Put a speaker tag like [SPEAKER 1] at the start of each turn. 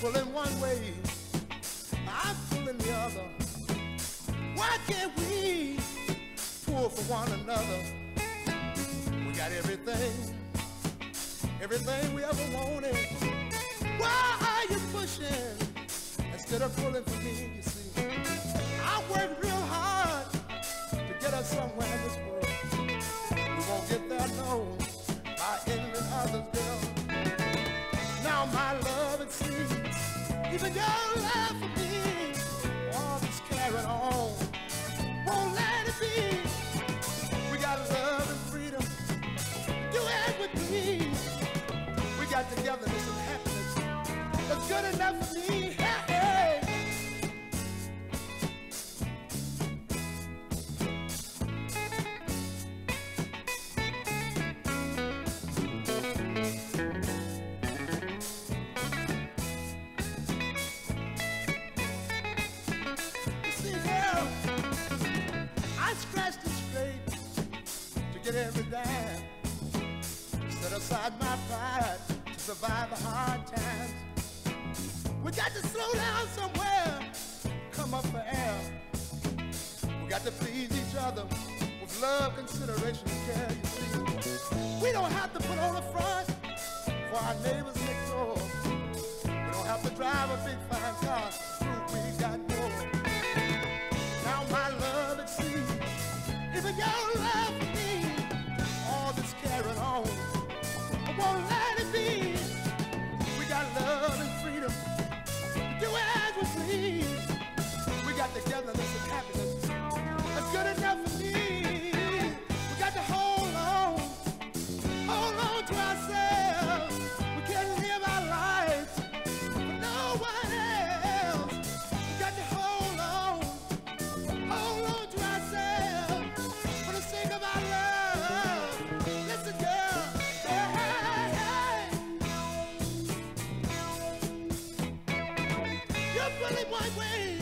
[SPEAKER 1] pulling one way, I'm pulling the other. Why can't we pull for one another? We got everything, everything we ever wanted. Why are you pushing instead of pulling for me? You see, I worked real hard to get us somewhere in this world. We won't get there, no, by envying others, girl. Now my love it seems, even your love for me, all this carrying on, won't let it be. We got love and freedom, do it with me. We got togetherness and happiness, that's good enough for me. paid every dime. Set aside my pride to survive the hard times. We got to slow down somewhere, come up for air. We got to please each other with love, consideration, and care. You see, we don't have to put on a front for our neighbors next door. We don't have to drive a big fire. won't let it be. We got love and freedom to do as we please. We got. up really my way.